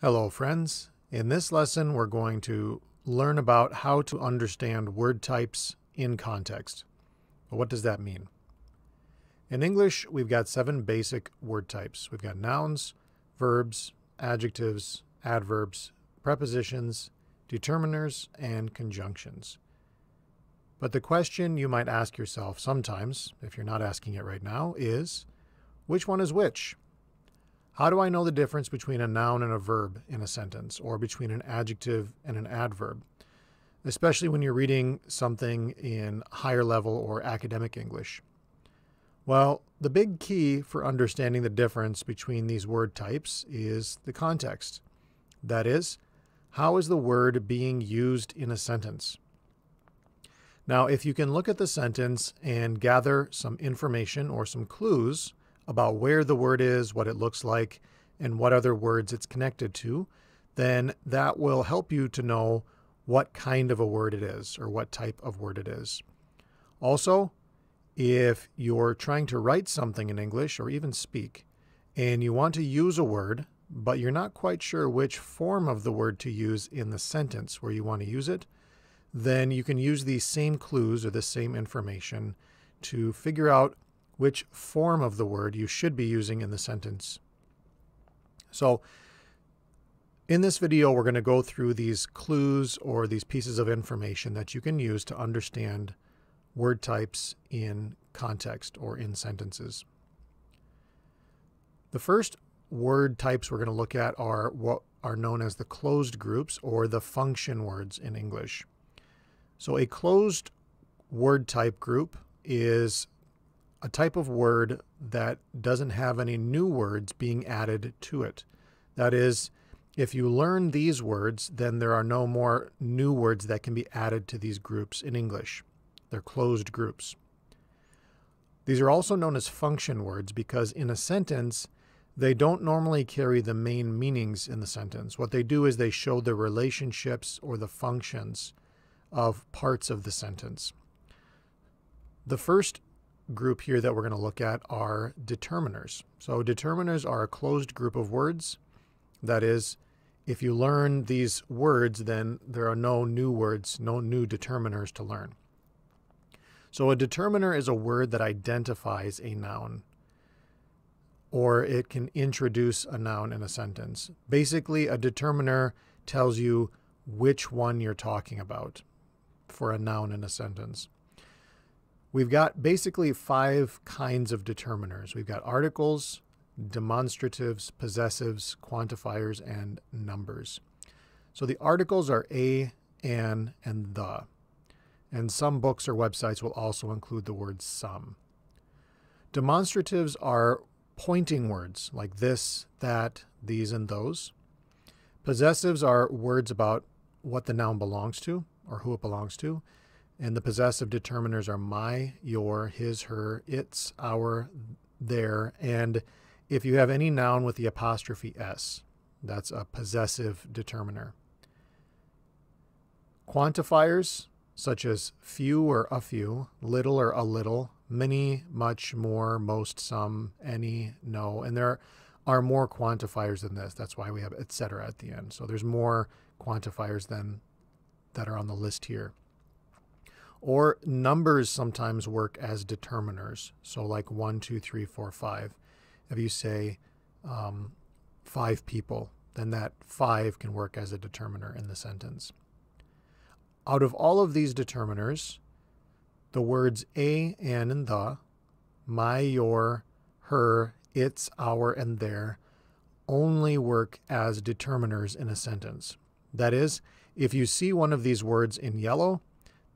Hello, friends. In this lesson, we're going to learn about how to understand word types in context. what does that mean? In English, we've got seven basic word types. We've got nouns, verbs, adjectives, adverbs, prepositions, determiners, and conjunctions. But the question you might ask yourself sometimes, if you're not asking it right now, is which one is which? How do I know the difference between a noun and a verb in a sentence, or between an adjective and an adverb? Especially when you're reading something in higher level or academic English. Well, the big key for understanding the difference between these word types is the context. That is, how is the word being used in a sentence? Now, if you can look at the sentence and gather some information or some clues, about where the word is, what it looks like, and what other words it's connected to, then that will help you to know what kind of a word it is or what type of word it is. Also, if you're trying to write something in English or even speak, and you want to use a word, but you're not quite sure which form of the word to use in the sentence where you want to use it, then you can use these same clues or the same information to figure out which form of the word you should be using in the sentence. So in this video, we're going to go through these clues or these pieces of information that you can use to understand word types in context or in sentences. The first word types we're going to look at are what are known as the closed groups or the function words in English. So a closed word type group is a type of word that doesn't have any new words being added to it. That is, if you learn these words, then there are no more new words that can be added to these groups in English. They're closed groups. These are also known as function words because in a sentence, they don't normally carry the main meanings in the sentence. What they do is they show the relationships or the functions of parts of the sentence. The first group here that we're going to look at are determiners. So determiners are a closed group of words. That is, if you learn these words, then there are no new words, no new determiners to learn. So a determiner is a word that identifies a noun or it can introduce a noun in a sentence. Basically, a determiner tells you which one you're talking about for a noun in a sentence. We've got basically five kinds of determiners. We've got articles, demonstratives, possessives, quantifiers, and numbers. So the articles are a, an, and the. And some books or websites will also include the word some. Demonstratives are pointing words like this, that, these, and those. Possessives are words about what the noun belongs to or who it belongs to. And the possessive determiners are my, your, his, her, its, our, their. And if you have any noun with the apostrophe s, that's a possessive determiner. Quantifiers, such as few or a few, little or a little, many, much, more, most, some, any, no. And there are more quantifiers than this. That's why we have etc. at the end. So there's more quantifiers than that are on the list here. Or numbers sometimes work as determiners. So like one, two, three, four, five. If you say um, five people, then that five can work as a determiner in the sentence. Out of all of these determiners, the words a, an, and the, my, your, her, its, our, and their only work as determiners in a sentence. That is, if you see one of these words in yellow,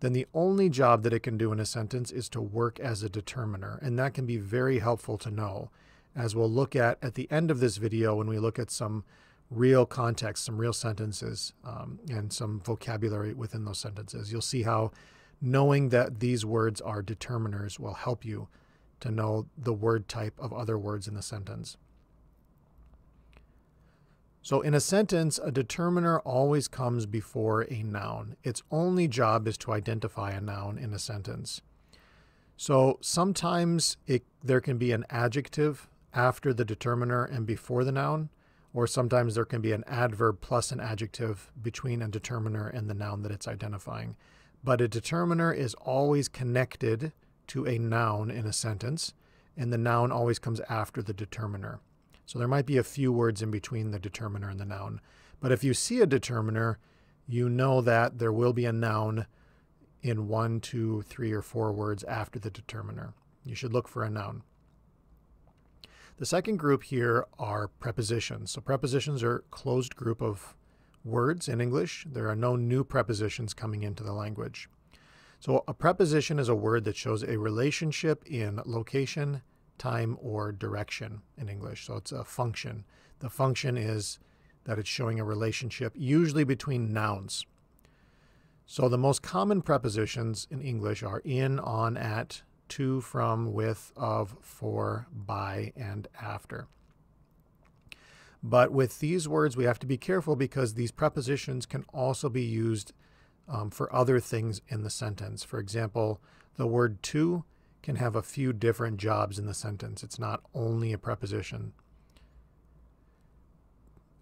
then the only job that it can do in a sentence is to work as a determiner. And that can be very helpful to know, as we'll look at at the end of this video when we look at some real context, some real sentences, um, and some vocabulary within those sentences. You'll see how knowing that these words are determiners will help you to know the word type of other words in the sentence. So in a sentence, a determiner always comes before a noun. Its only job is to identify a noun in a sentence. So sometimes it, there can be an adjective after the determiner and before the noun, or sometimes there can be an adverb plus an adjective between a determiner and the noun that it's identifying. But a determiner is always connected to a noun in a sentence, and the noun always comes after the determiner. So there might be a few words in between the determiner and the noun. But if you see a determiner, you know that there will be a noun in one, two, three, or four words after the determiner. You should look for a noun. The second group here are prepositions. So prepositions are closed group of words in English. There are no new prepositions coming into the language. So a preposition is a word that shows a relationship in location, time, or direction in English. So it's a function. The function is that it's showing a relationship, usually between nouns. So the most common prepositions in English are in, on, at, to, from, with, of, for, by, and after. But with these words, we have to be careful because these prepositions can also be used um, for other things in the sentence. For example, the word to can have a few different jobs in the sentence. It's not only a preposition.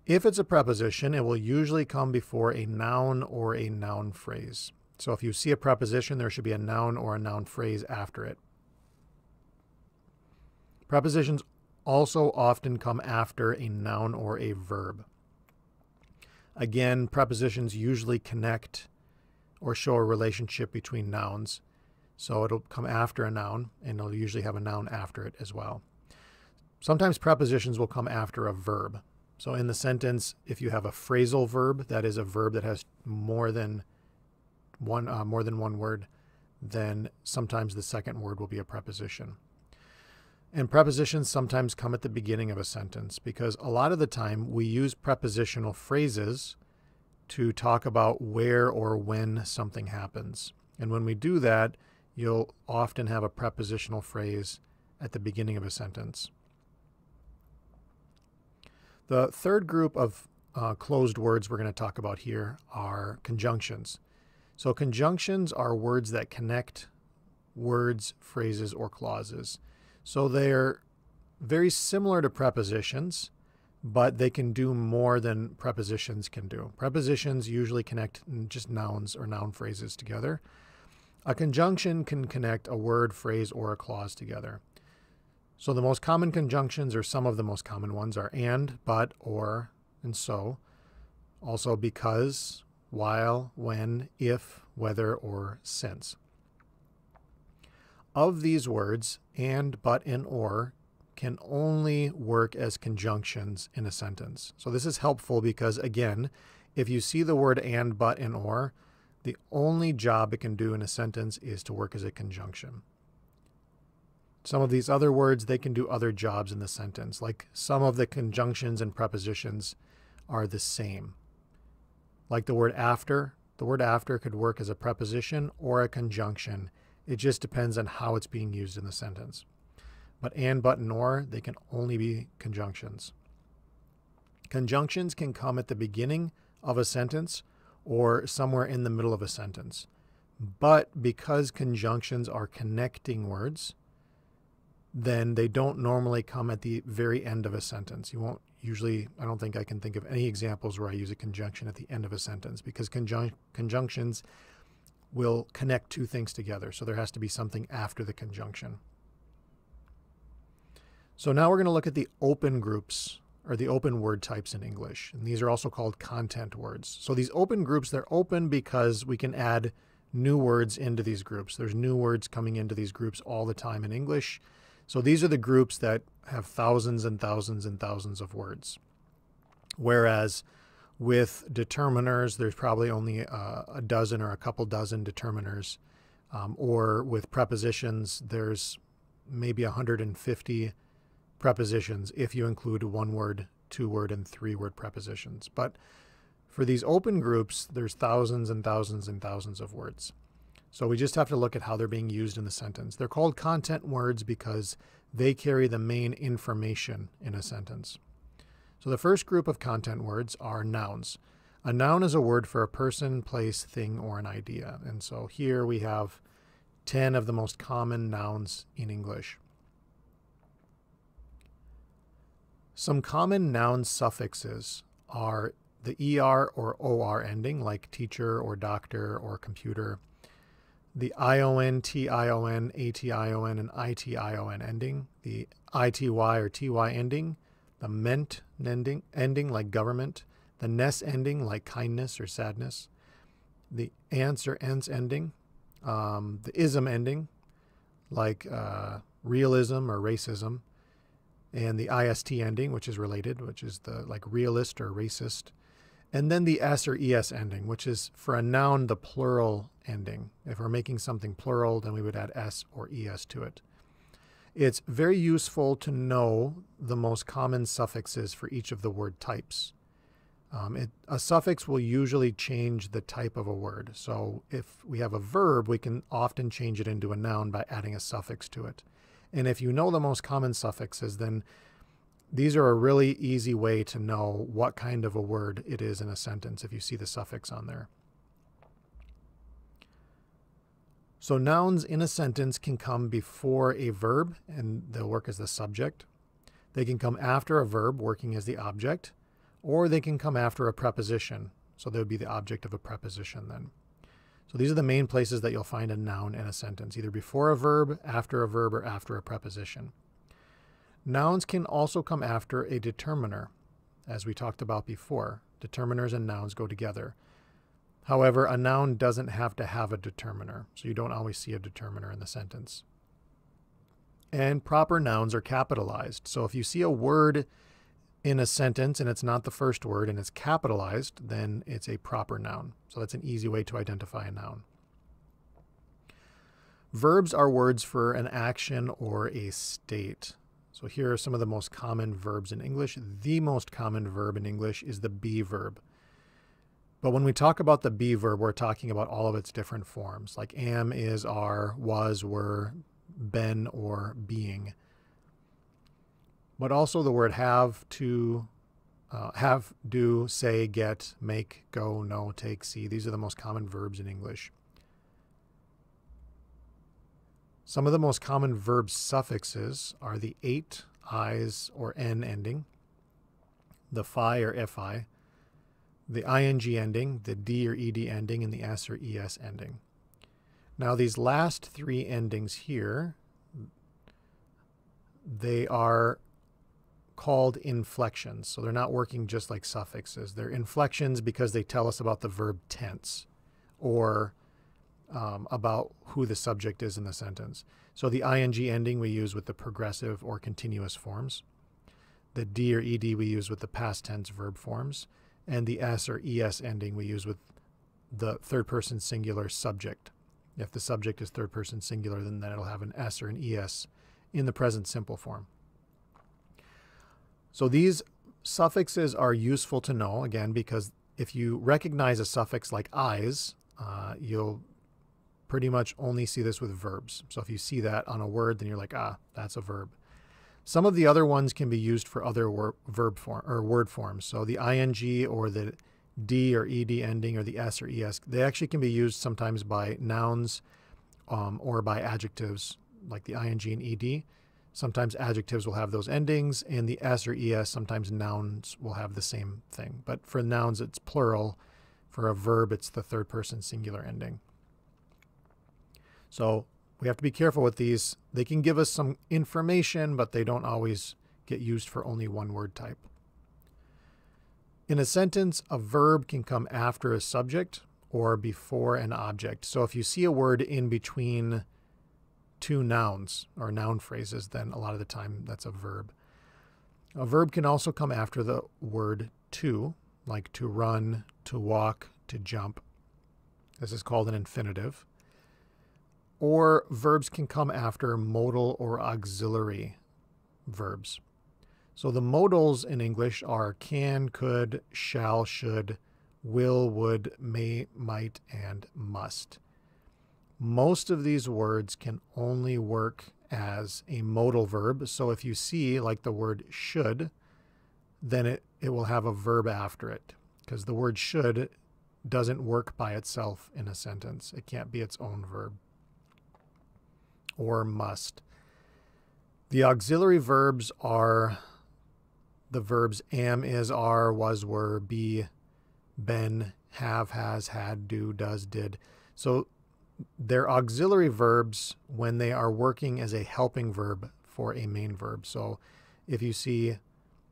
If it's a preposition, it will usually come before a noun or a noun phrase. So if you see a preposition, there should be a noun or a noun phrase after it. Prepositions also often come after a noun or a verb. Again, prepositions usually connect or show a relationship between nouns. So it'll come after a noun, and it'll usually have a noun after it as well. Sometimes prepositions will come after a verb. So in the sentence, if you have a phrasal verb, that is a verb that has more than one uh, more than one word, then sometimes the second word will be a preposition. And prepositions sometimes come at the beginning of a sentence because a lot of the time we use prepositional phrases to talk about where or when something happens. And when we do that, you'll often have a prepositional phrase at the beginning of a sentence. The third group of uh, closed words we're going to talk about here are conjunctions. So, conjunctions are words that connect words, phrases, or clauses. So, they're very similar to prepositions, but they can do more than prepositions can do. Prepositions usually connect just nouns or noun phrases together. A conjunction can connect a word, phrase, or a clause together. So the most common conjunctions, or some of the most common ones, are and, but, or, and so. Also because, while, when, if, whether, or since. Of these words, and, but, and, or can only work as conjunctions in a sentence. So this is helpful because, again, if you see the word and, but, and, or, the only job it can do in a sentence is to work as a conjunction. Some of these other words, they can do other jobs in the sentence, like some of the conjunctions and prepositions are the same. Like the word after, the word after could work as a preposition or a conjunction. It just depends on how it's being used in the sentence. But and, but, and or, they can only be conjunctions. Conjunctions can come at the beginning of a sentence or somewhere in the middle of a sentence. But because conjunctions are connecting words, then they don't normally come at the very end of a sentence. You won't usually, I don't think I can think of any examples where I use a conjunction at the end of a sentence because conjun- conjunctions will connect two things together. So there has to be something after the conjunction. So now we're going to look at the open groups or the open word types in English. And these are also called content words. So these open groups, they're open because we can add new words into these groups. There's new words coming into these groups all the time in English. So these are the groups that have thousands and thousands and thousands of words. Whereas with determiners, there's probably only uh, a dozen or a couple dozen determiners. Um, or with prepositions, there's maybe 150 prepositions if you include one word, two word, and three word prepositions. But for these open groups, there's thousands and thousands and thousands of words. So we just have to look at how they're being used in the sentence. They're called content words because they carry the main information in a sentence. So the first group of content words are nouns. A noun is a word for a person, place, thing, or an idea. And so here we have 10 of the most common nouns in English. Some common noun suffixes are the ER or OR ending, like teacher or doctor or computer, the ION, TION, ATION, and ITION ending, the ITY or TY ending, the MENT ending, ending like government, the NES ending like kindness or sadness, the ANTS or ENS ending, um, the ISM ending like uh, realism or racism, and the IST ending, which is related, which is the like realist or racist, and then the S or ES ending, which is for a noun, the plural ending. If we're making something plural, then we would add S or ES to it. It's very useful to know the most common suffixes for each of the word types. Um, it, a suffix will usually change the type of a word. So if we have a verb, we can often change it into a noun by adding a suffix to it. And if you know the most common suffixes, then these are a really easy way to know what kind of a word it is in a sentence if you see the suffix on there. So nouns in a sentence can come before a verb and they'll work as the subject. They can come after a verb working as the object, or they can come after a preposition. So they would be the object of a preposition then. So these are the main places that you'll find a noun in a sentence, either before a verb, after a verb, or after a preposition. Nouns can also come after a determiner, as we talked about before. Determiners and nouns go together. However, a noun doesn't have to have a determiner, so you don't always see a determiner in the sentence. And proper nouns are capitalized. So if you see a word in a sentence and it's not the first word and it's capitalized, then it's a proper noun. So that's an easy way to identify a noun. Verbs are words for an action or a state. So here are some of the most common verbs in English. The most common verb in English is the be verb. But when we talk about the be verb, we're talking about all of its different forms, like am, is, are, was, were, been, or being. But also the word have, to, uh, have, do, say, get, make, go, know, take, see. These are the most common verbs in English. Some of the most common verb suffixes are the eight, eyes, or n ending, the fi or fi, the ing ending, the d or ed ending, and the s or es ending. Now these last three endings here, they are called inflections. So they're not working just like suffixes. They're inflections because they tell us about the verb tense or um, about who the subject is in the sentence. So the ing ending we use with the progressive or continuous forms. The d or ed we use with the past tense verb forms. And the s or es ending we use with the third person singular subject. If the subject is third person singular, then it'll have an s or an es in the present simple form. So these suffixes are useful to know, again, because if you recognize a suffix like eyes, uh, you'll pretty much only see this with verbs. So if you see that on a word, then you're like, ah, that's a verb. Some of the other ones can be used for other wor- verb form or word forms. So the ing or the d or ed ending or the s or es, they actually can be used sometimes by nouns um, or by adjectives like the ing and ed. Sometimes adjectives will have those endings, and the s or es, sometimes nouns will have the same thing. But for nouns, it's plural. For a verb, it's the third person singular ending. So we have to be careful with these. They can give us some information, but they don't always get used for only one word type. In a sentence, a verb can come after a subject or before an object. So if you see a word in between two nouns or noun phrases, then a lot of the time that's a verb. A verb can also come after the word to, like to run, to walk, to jump. This is called an infinitive or verbs can come after modal or auxiliary verbs. So the modals in English are can, could, shall, should, will, would, may, might, and must. Most of these words can only work as a modal verb. So if you see like the word should, then it, it will have a verb after it because the word should doesn't work by itself in a sentence. It can't be its own verb or must. The auxiliary verbs are the verbs am, is, are, was, were, be, been, have, has, had, do, does, did. So they're auxiliary verbs when they are working as a helping verb for a main verb. So if you see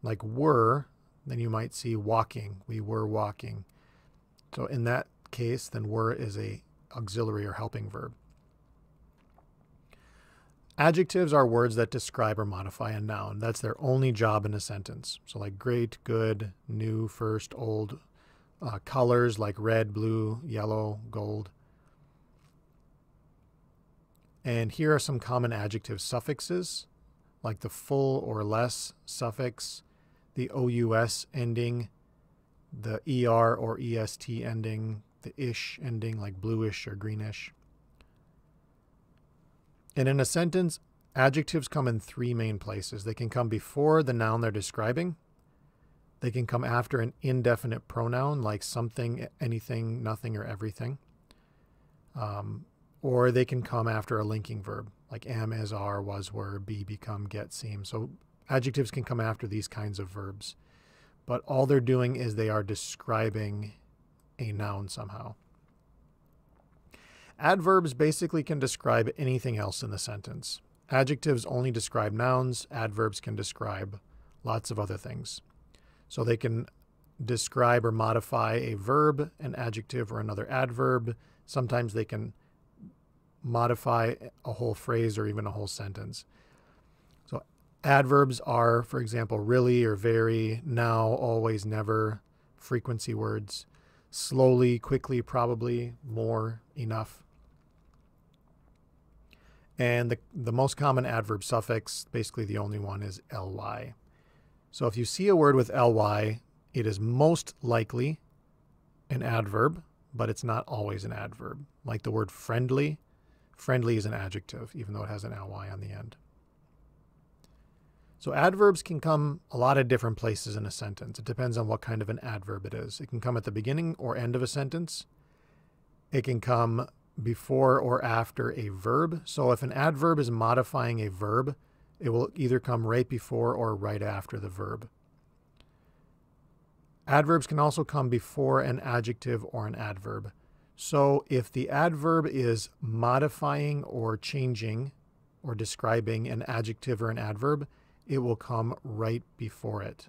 like were, then you might see walking. We were walking. So in that case, then were is a auxiliary or helping verb. Adjectives are words that describe or modify a noun. That's their only job in a sentence. So like great, good, new, first, old. Uh, colors like red, blue, yellow, gold. And here are some common adjective suffixes, like the full or less suffix, the OUS ending, the ER or EST ending, the ish ending, like bluish or greenish. And in a sentence, adjectives come in three main places. They can come before the noun they're describing. They can come after an indefinite pronoun like something, anything, nothing, or everything. Um, or they can come after a linking verb like am, is, are, was, were, be, become, get, seem. So adjectives can come after these kinds of verbs. But all they're doing is they are describing a noun somehow. Adverbs basically can describe anything else in the sentence. Adjectives only describe nouns, adverbs can describe lots of other things. So they can describe or modify a verb, an adjective, or another adverb. Sometimes they can modify a whole phrase or even a whole sentence. So adverbs are, for example, really or very, now, always, never, frequency words, slowly, quickly, probably, more, enough. And the, the most common adverb suffix, basically the only one, is ly. So if you see a word with ly, it is most likely an adverb, but it's not always an adverb. Like the word friendly. Friendly is an adjective, even though it has an ly on the end. So adverbs can come a lot of different places in a sentence. It depends on what kind of an adverb it is. It can come at the beginning or end of a sentence. It can come before or after a verb. So if an adverb is modifying a verb, it will either come right before or right after the verb. Adverbs can also come before an adjective or an adverb. So if the adverb is modifying or changing or describing an adjective or an adverb, it will come right before it.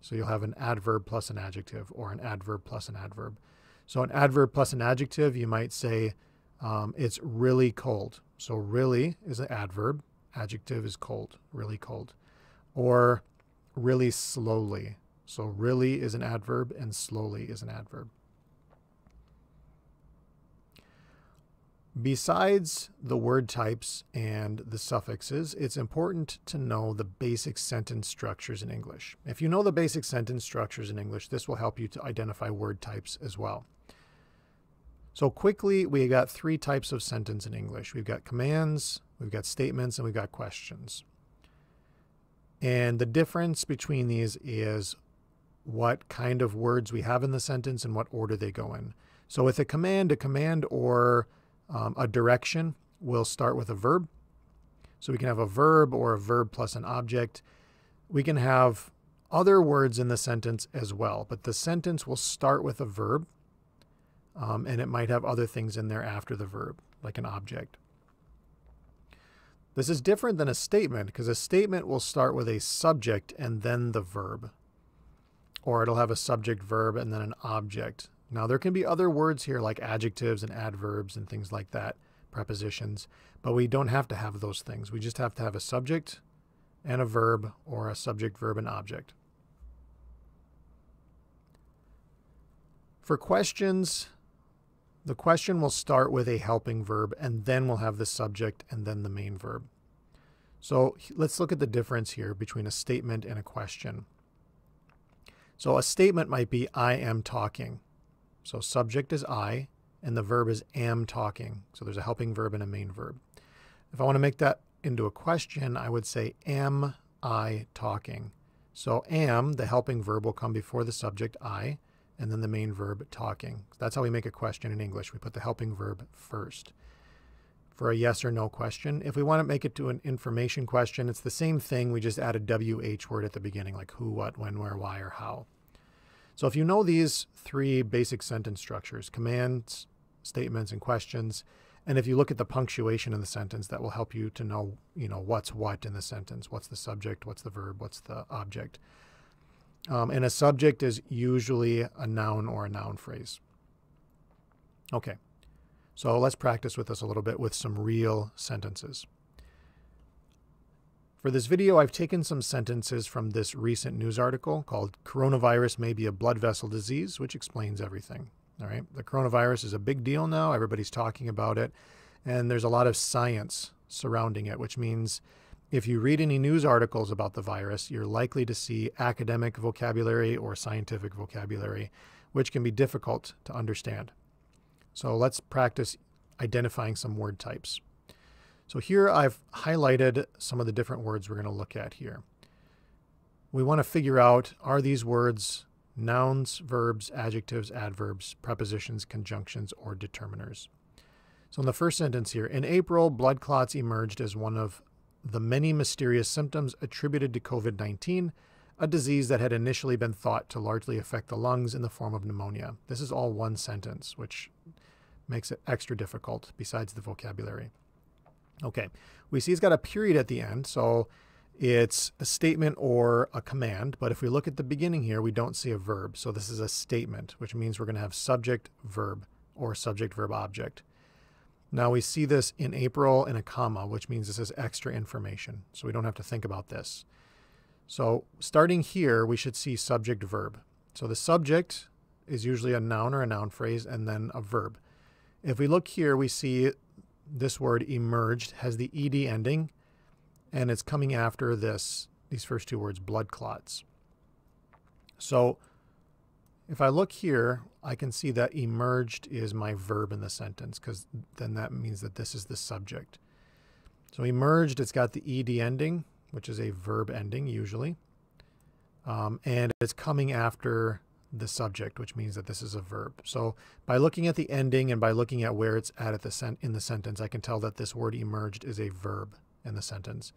So you'll have an adverb plus an adjective or an adverb plus an adverb. So an adverb plus an adjective, you might say um, it's really cold. So really is an adverb. Adjective is cold, really cold. Or really slowly. So really is an adverb and slowly is an adverb. Besides the word types and the suffixes, it's important to know the basic sentence structures in English. If you know the basic sentence structures in English, this will help you to identify word types as well. So quickly, we got three types of sentence in English. We've got commands, we've got statements, and we've got questions. And the difference between these is what kind of words we have in the sentence and what order they go in. So with a command, a command or um, a direction will start with a verb. So we can have a verb or a verb plus an object. We can have other words in the sentence as well, but the sentence will start with a verb um, and it might have other things in there after the verb, like an object. This is different than a statement because a statement will start with a subject and then the verb. Or it'll have a subject, verb, and then an object. Now, there can be other words here like adjectives and adverbs and things like that, prepositions, but we don't have to have those things. We just have to have a subject and a verb or a subject, verb, and object. For questions, the question will start with a helping verb and then we'll have the subject and then the main verb. So let's look at the difference here between a statement and a question. So a statement might be I am talking. So subject is I and the verb is am talking. So there's a helping verb and a main verb. If I want to make that into a question, I would say am I talking? So am, the helping verb, will come before the subject I and then the main verb talking. That's how we make a question in English. We put the helping verb first. for a yes or no question. If we want to make it to an information question, it's the same thing. We just add a WH word at the beginning, like who, what, when, where, why, or how. So if you know these three basic sentence structures, commands, statements, and questions, and if you look at the punctuation in the sentence, that will help you to know, you know, what's what in the sentence. What's the subject? What's the verb? What's the object? Um, and a subject is usually a noun or a noun phrase. Okay, so let's practice with this a little bit with some real sentences. For this video, I've taken some sentences from this recent news article called Coronavirus May Be a Blood Vessel Disease, which explains everything. All right, the coronavirus is a big deal now. Everybody's talking about it, and there's a lot of science surrounding it, which means if you read any news articles about the virus, you're likely to see academic vocabulary or scientific vocabulary, which can be difficult to understand. So let's practice identifying some word types. So here I've highlighted some of the different words we're going to look at here. We want to figure out, are these words nouns, verbs, adjectives, adverbs, prepositions, conjunctions, or determiners. So in the first sentence here, in April, blood clots emerged as one of the many mysterious symptoms attributed to COVID 19, a disease that had initially been thought to largely affect the lungs in the form of pneumonia. This is all one sentence, which makes it extra difficult besides the vocabulary. Okay, we see it's got a period at the end, so it's a statement or a command, but if we look at the beginning here, we don't see a verb. So this is a statement, which means we're going to have subject, verb, or subject, verb, object. Now we see this in April in a comma, which means this is extra information. So we don't have to think about this. So starting here, we should see subject, verb. So the subject is usually a noun or a noun phrase and then a verb. If we look here, we see this word emerged has the ed ending and it's coming after this these first two words blood clots. So if I look here I can see that emerged is my verb in the sentence because then that means that this is the subject. So emerged it's got the ed ending which is a verb ending usually um, and it's coming after the subject, which means that this is a verb. So by looking at the ending and by looking at where it's at, at the in the sentence, I can tell that this word emerged is a verb in the sentence.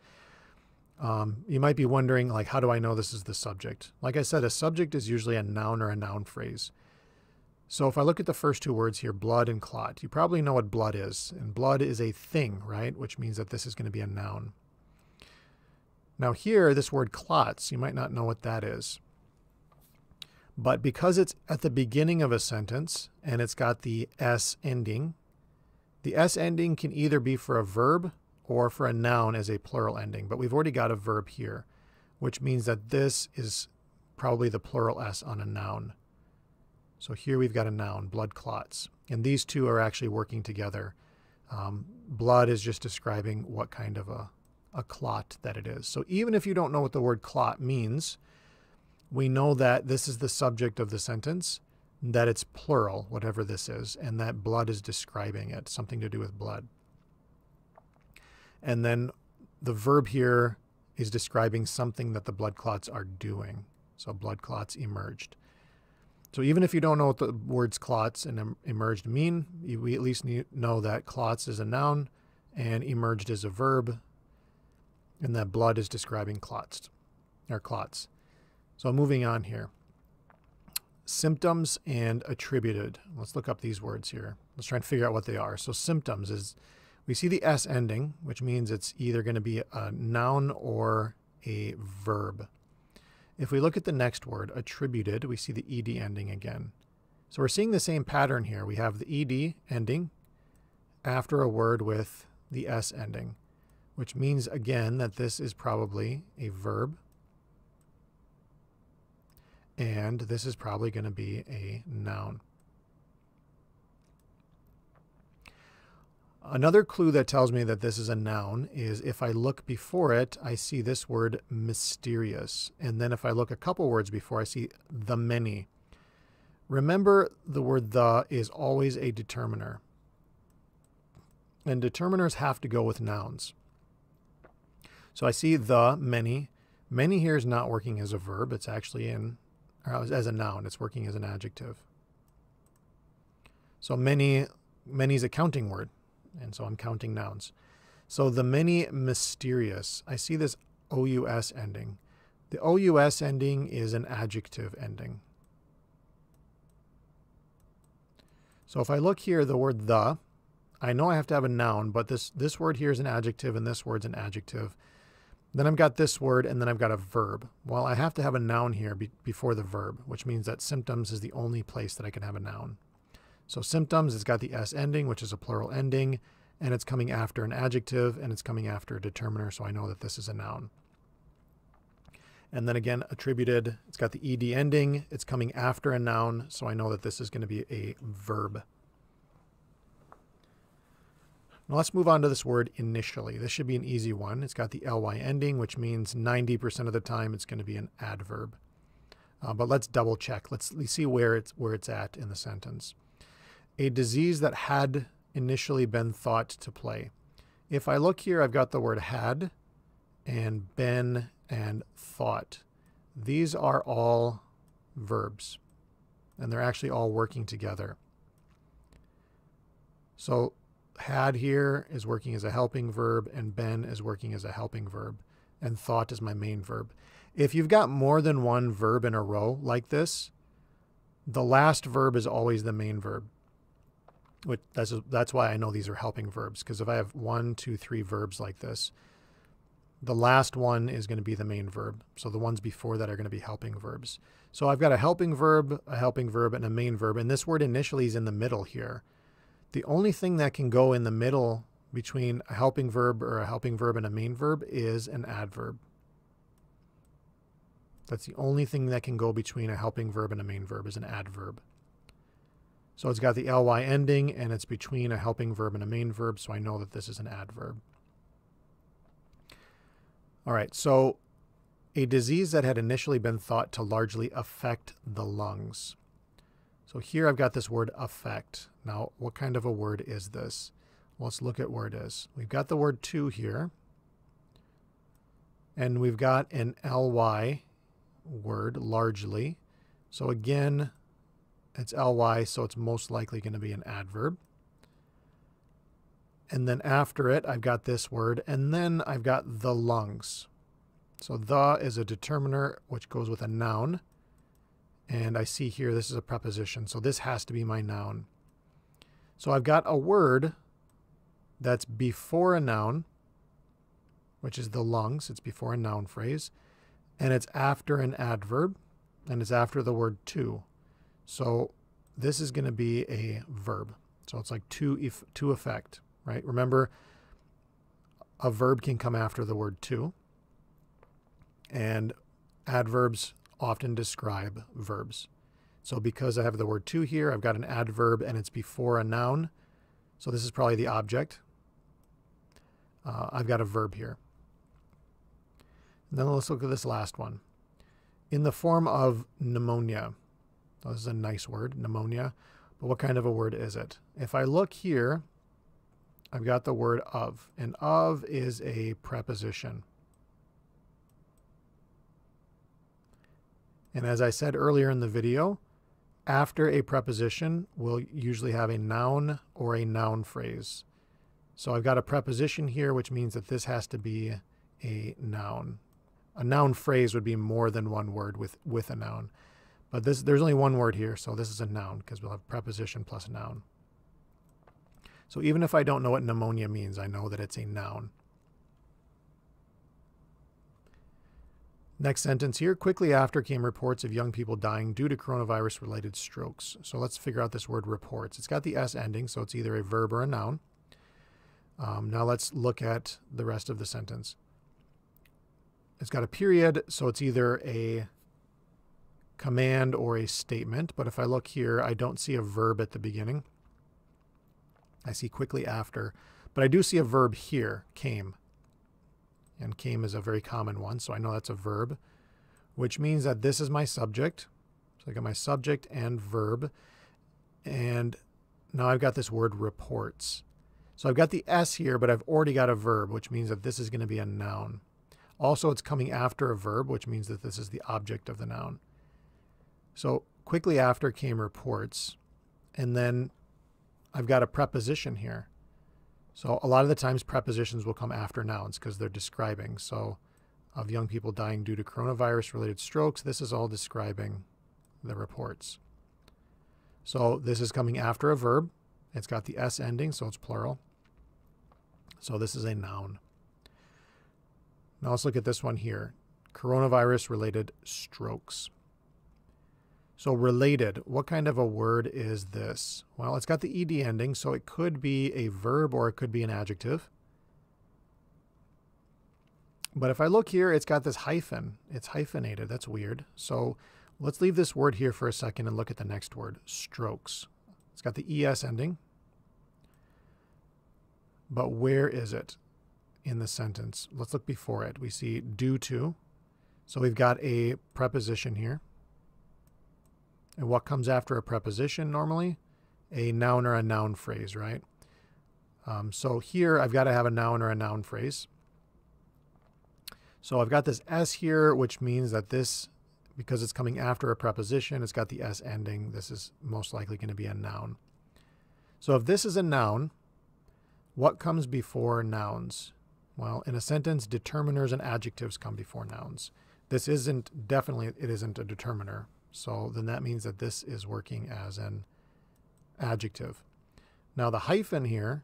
Um, you might be wondering, like, how do I know this is the subject? Like I said, a subject is usually a noun or a noun phrase. So if I look at the first two words here, blood and clot, you probably know what blood is. And blood is a thing, right? Which means that this is going to be a noun. Now here, this word clots, you might not know what that is. But because it's at the beginning of a sentence and it's got the S ending, the S ending can either be for a verb or for a noun as a plural ending. But we've already got a verb here, which means that this is probably the plural S on a noun. So here we've got a noun, blood clots. And these two are actually working together. Um, blood is just describing what kind of a, a clot that it is. So even if you don't know what the word clot means, we know that this is the subject of the sentence, that it's plural, whatever this is, and that blood is describing it, something to do with blood. And then the verb here is describing something that the blood clots are doing. So blood clots emerged. So even if you don't know what the words clots and emerged mean, we at least know that clots is a noun and emerged is a verb, and that blood is describing clots or clots. So moving on here. Symptoms and attributed. Let's look up these words here. Let's try and figure out what they are. So symptoms is, we see the S ending, which means it's either going to be a noun or a verb. If we look at the next word, attributed, we see the ed ending again. So we're seeing the same pattern here. We have the ed ending after a word with the s ending, which means again that this is probably a verb and this is probably going to be a noun. Another clue that tells me that this is a noun is if I look before it, I see this word mysterious. And then if I look a couple words before, I see the many. Remember, the word the is always a determiner. And determiners have to go with nouns. So I see the many. Many here is not working as a verb, it's actually in as a noun, it's working as an adjective. So many, many is a counting word. And so I'm counting nouns. So the many mysterious, I see this OUS ending. The OUS ending is an adjective ending. So if I look here, the word the, I know I have to have a noun, but this, this word here is an adjective and this word's an adjective. Then I've got this word and then I've got a verb. Well, I have to have a noun here be before the verb, which means that symptoms is the only place that I can have a noun. So symptoms, it's got the S ending, which is a plural ending, and it's coming after an adjective and it's coming after a determiner, so I know that this is a noun. And then again, attributed, it's got the ed ending, it's coming after a noun, so I know that this is going to be a verb. Now let's move on to this word initially. This should be an easy one. It's got the ly ending, which means 90% of the time it's going to be an adverb. Uh, but let's double check. Let's, let's see where it's where it's at in the sentence. A disease that had initially been thought to play. If I look here, I've got the word had and been and thought. These are all verbs, and they're actually all working together. So had here is working as a helping verb, and been is working as a helping verb, and thought is my main verb. If you've got more than one verb in a row like this, the last verb is always the main verb. Which that's that's why I know these are helping verbs because if I have one, two, three verbs like this, the last one is going to be the main verb. So the ones before that are going to be helping verbs. So I've got a helping verb, a helping verb, and a main verb, and this word initially is in the middle here. The only thing that can go in the middle between a helping verb or a helping verb and a main verb is an adverb. That's the only thing that can go between a helping verb and a main verb is an adverb. So it's got the ly ending and it's between a helping verb and a main verb, so I know that this is an adverb. All right, so a disease that had initially been thought to largely affect the lungs. So here I've got this word affect. Now, what kind of a word is this? Let's look at where it is. We've got the word to here, and we've got an ly word largely. So again, it's ly, so it's most likely going to be an adverb. And then after it, I've got this word, and then I've got the lungs. So the is a determiner, which goes with a noun. And I see here, this is a preposition, so this has to be my noun. So I've got a word that's before a noun, which is the lungs. It's before a noun phrase. And it's after an adverb, and it's after the word to. So this is going to be a verb. So it's like to, if, to effect, right? Remember, a verb can come after the word to. And adverbs often describe verbs. So because I have the word to here, I've got an adverb and it's before a noun. So this is probably the object. Uh, I've got a verb here. And then let's look at this last one. In the form of pneumonia. this is a nice word, pneumonia. But what kind of a word is it? If I look here, I've got the word of. And of is a preposition. And as I said earlier in the video, after a preposition, we'll usually have a noun or a noun phrase. So I've got a preposition here, which means that this has to be a noun. A noun phrase would be more than one word with, with a noun. But this, there's only one word here, so this is a noun because we'll have preposition plus a noun. So even if I don't know what pneumonia means, I know that it's a noun. Next sentence here. Quickly after came reports of young people dying due to coronavirus related strokes. So let's figure out this word reports. It's got the S ending, so it's either a verb or a noun. Um, now let's look at the rest of the sentence. It's got a period, so it's either a command or a statement. But if I look here, I don't see a verb at the beginning. I see quickly after, but I do see a verb here, came and came is a very common one, so I know that's a verb, which means that this is my subject. So I got my subject and verb, and now I've got this word reports. So I've got the S here, but I've already got a verb, which means that this is going to be a noun. Also, it's coming after a verb, which means that this is the object of the noun. So quickly after came reports, and then I've got a preposition here. So a lot of the times prepositions will come after nouns because they're describing. So of young people dying due to coronavirus related strokes, this is all describing the reports. So this is coming after a verb. It's got the S ending, so it's plural. So this is a noun. Now let's look at this one here. Coronavirus related strokes. So related, what kind of a word is this? Well, it's got the ed ending, so it could be a verb or it could be an adjective. But if I look here, it's got this hyphen. It's hyphenated. That's weird. So let's leave this word here for a second and look at the next word, strokes. It's got the es ending. But where is it in the sentence? Let's look before it. We see due to. So we've got a preposition here. And what comes after a preposition normally? A noun or a noun phrase, right? Um, so here I've got to have a noun or a noun phrase. So I've got this S here, which means that this, because it's coming after a preposition, it's got the S ending. This is most likely going to be a noun. So if this is a noun, what comes before nouns? Well, in a sentence, determiners and adjectives come before nouns. This isn't, definitely, it isn't a determiner. So then that means that this is working as an adjective. Now the hyphen here,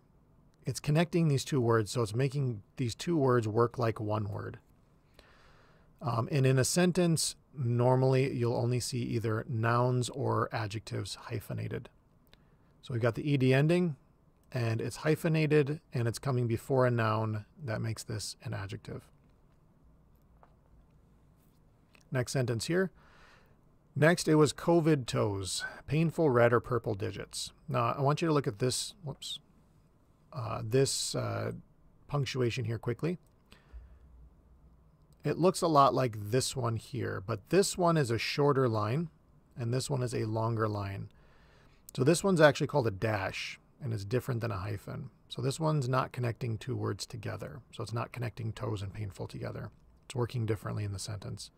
it's connecting these two words, so it's making these two words work like one word. Um, and in a sentence, normally you'll only see either nouns or adjectives hyphenated. So we've got the ed ending, and it's hyphenated, and it's coming before a noun. That makes this an adjective. Next sentence here. Next, it was COVID toes, painful red or purple digits. Now, I want you to look at this, whoops, uh, this uh, punctuation here quickly. It looks a lot like this one here, but this one is a shorter line, and this one is a longer line. So this one's actually called a dash, and is different than a hyphen. So this one's not connecting two words together. So it's not connecting toes and painful together. It's working differently in the sentence.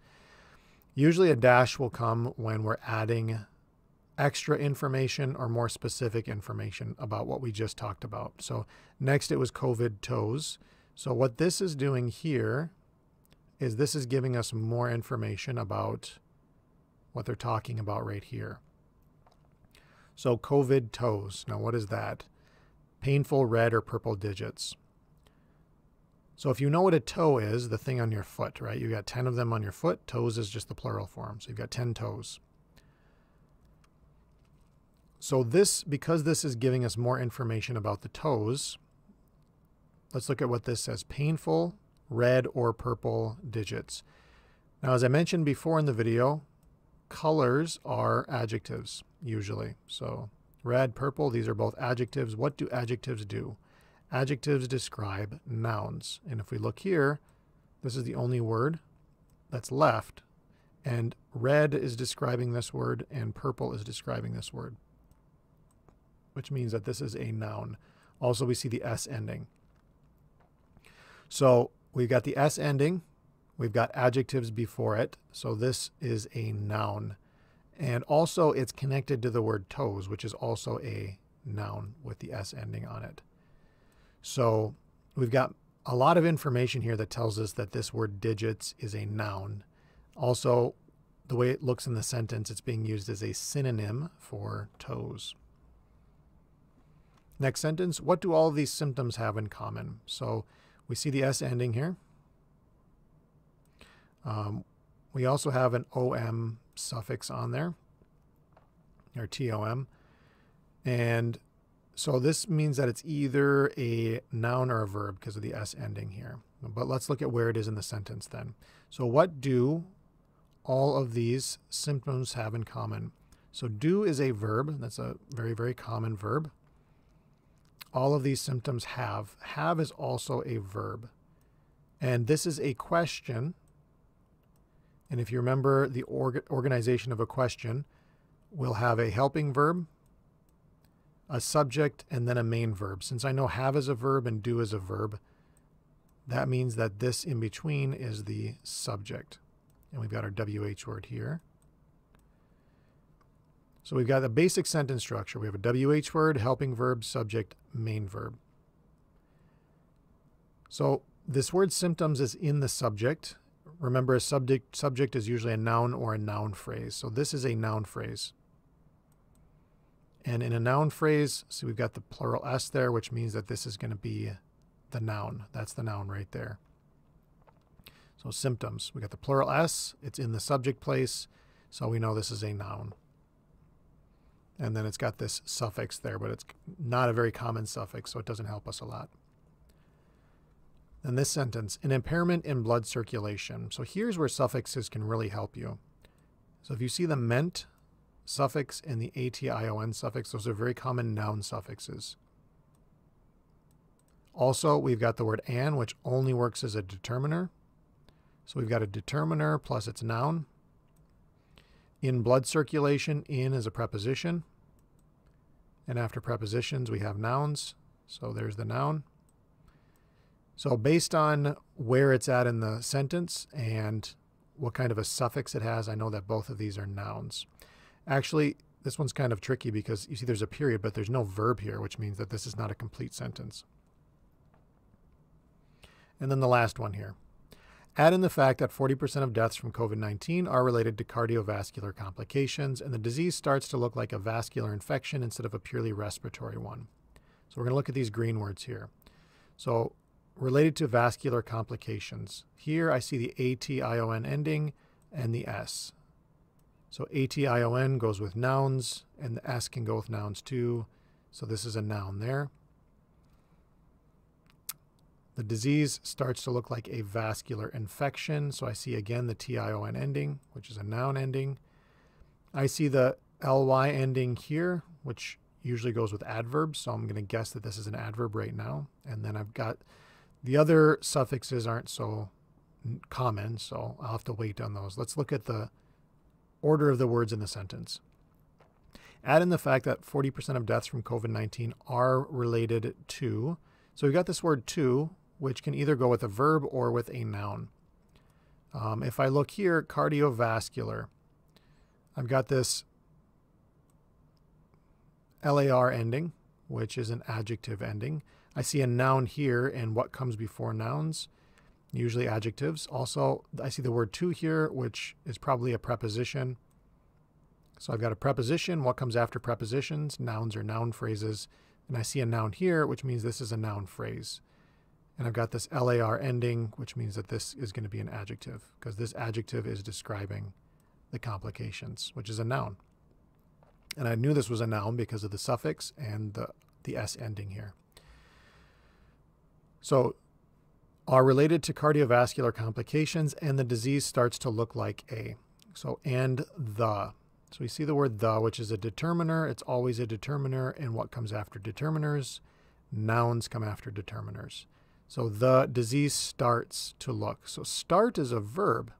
Usually a dash will come when we're adding extra information or more specific information about what we just talked about. So next it was COVID toes. So what this is doing here is this is giving us more information about what they're talking about right here. So COVID toes. Now what is that? Painful red or purple digits. So if you know what a toe is, the thing on your foot, right? You've got 10 of them on your foot. Toes is just the plural form. So you've got 10 toes. So this, because this is giving us more information about the toes, let's look at what this says. Painful red or purple digits. Now, as I mentioned before in the video, colors are adjectives usually. So red, purple, these are both adjectives. What do adjectives do? Adjectives describe nouns. And if we look here, this is the only word that's left. And red is describing this word and purple is describing this word, which means that this is a noun. Also, we see the S ending. So we've got the S ending. We've got adjectives before it. So this is a noun. And also it's connected to the word toes, which is also a noun with the S ending on it. So we've got a lot of information here that tells us that this word digits is a noun. Also, the way it looks in the sentence, it's being used as a synonym for toes. Next sentence, what do all of these symptoms have in common? So we see the S ending here. Um, we also have an OM suffix on there, or TOM. And so this means that it's either a noun or a verb because of the S ending here. But let's look at where it is in the sentence then. So what do all of these symptoms have in common? So do is a verb. That's a very, very common verb. All of these symptoms have. Have is also a verb. And this is a question. And if you remember the org organization of a question, we'll have a helping verb, a subject, and then a main verb. Since I know have is a verb and do is a verb, that means that this in between is the subject. And we've got our WH word here. So we've got a basic sentence structure. We have a WH word, helping verb, subject, main verb. So this word symptoms is in the subject. Remember, a subject, subject is usually a noun or a noun phrase. So this is a noun phrase. And in a noun phrase, so we've got the plural s there, which means that this is going to be the noun. That's the noun right there. So symptoms. We got the plural s. It's in the subject place, so we know this is a noun. And then it's got this suffix there, but it's not a very common suffix, so it doesn't help us a lot. Then this sentence, an impairment in blood circulation. So here's where suffixes can really help you. So if you see the ment suffix and the ation suffix, those are very common noun suffixes. Also, we've got the word an, which only works as a determiner. So we've got a determiner plus its noun. In blood circulation, in is a preposition. And after prepositions, we have nouns. So there's the noun. So based on where it's at in the sentence and what kind of a suffix it has, I know that both of these are nouns. Actually, this one's kind of tricky because you see there's a period, but there's no verb here, which means that this is not a complete sentence. And then the last one here. Add in the fact that 40% of deaths from COVID 19 are related to cardiovascular complications, and the disease starts to look like a vascular infection instead of a purely respiratory one. So we're going to look at these green words here. So, related to vascular complications. Here I see the ATION ending and the S. So ATION goes with nouns, and the S can go with nouns too. So this is a noun there. The disease starts to look like a vascular infection. So I see again the TION ending, which is a noun ending. I see the LY ending here, which usually goes with adverbs. So I'm going to guess that this is an adverb right now. And then I've got the other suffixes aren't so common, so I'll have to wait on those. Let's look at the order of the words in the sentence. Add in the fact that 40% of deaths from COVID 19 are related to. So we've got this word to, which can either go with a verb or with a noun. Um, if I look here, cardiovascular, I've got this LAR ending, which is an adjective ending. I see a noun here and what comes before nouns, usually adjectives. Also, I see the word to here, which is probably a preposition. So I've got a preposition. What comes after prepositions? Nouns or noun phrases. And I see a noun here, which means this is a noun phrase. And I've got this LAR ending, which means that this is going to be an adjective because this adjective is describing the complications, which is a noun. And I knew this was a noun because of the suffix and the, the S ending here. So are related to cardiovascular complications and the disease starts to look like a. So and the. So we see the word the, which is a determiner. It's always a determiner. And what comes after determiners? Nouns come after determiners. So the disease starts to look. So start is a verb.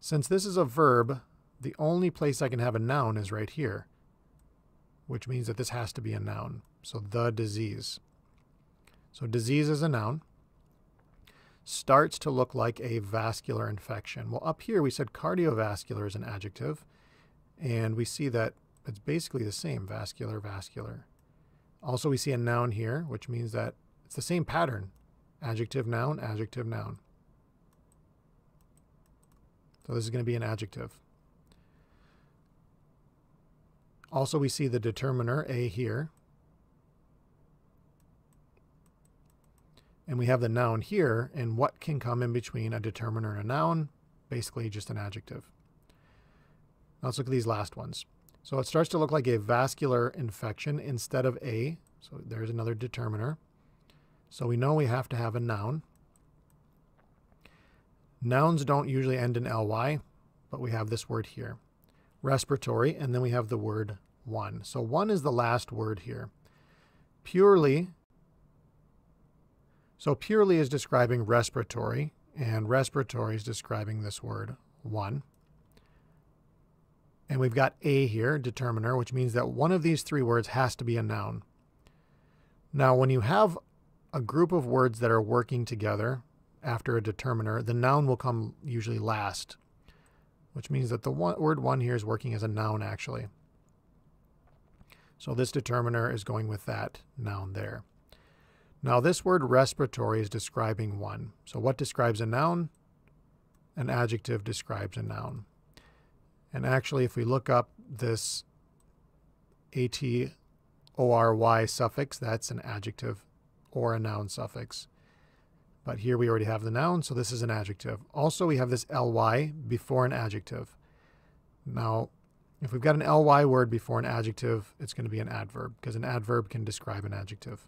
Since this is a verb, the only place I can have a noun is right here, which means that this has to be a noun. So the disease. So disease is a noun. Starts to look like a vascular infection. Well, up here we said cardiovascular is an adjective, and we see that it's basically the same vascular, vascular. Also, we see a noun here, which means that it's the same pattern. Adjective, noun, adjective, noun. So this is going to be an adjective. Also, we see the determiner, a here. And we have the noun here, and what can come in between a determiner and a noun? Basically, just an adjective. Now let's look at these last ones. So it starts to look like a vascular infection instead of a. So there's another determiner. So we know we have to have a noun. Nouns don't usually end in ly, but we have this word here. Respiratory, and then we have the word one. So one is the last word here. Purely, so purely is describing respiratory, and respiratory is describing this word one. And we've got a here, determiner, which means that one of these three words has to be a noun. Now, when you have a group of words that are working together after a determiner, the noun will come usually last, which means that the one, word one here is working as a noun actually. So this determiner is going with that noun there. Now this word respiratory is describing one. So what describes a noun? An adjective describes a noun. And actually, if we look up this A-T-O-R-Y suffix, that's an adjective or a noun suffix. But here we already have the noun, so this is an adjective. Also, we have this ly before an adjective. Now, if we've got an ly word before an adjective, it's going to be an adverb because an adverb can describe an adjective.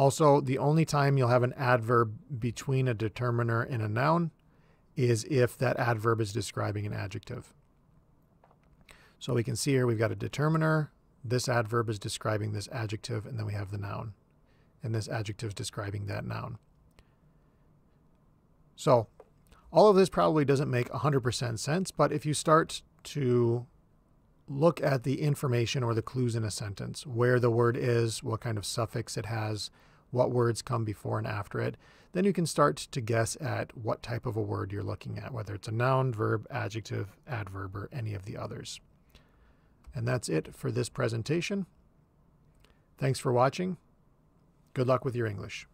Also, the only time you'll have an adverb between a determiner and a noun is if that adverb is describing an adjective. So we can see here we've got a determiner, this adverb is describing this adjective, and then we have the noun. And this adjective is describing that noun. So all of this probably doesn't make 100% sense, but if you start to look at the information or the clues in a sentence, where the word is, what kind of suffix it has, what words come before and after it, then you can start to guess at what type of a word you're looking at, whether it's a noun, verb, adjective, adverb, or any of the others. And that's it for this presentation. Thanks for watching. Good luck with your English.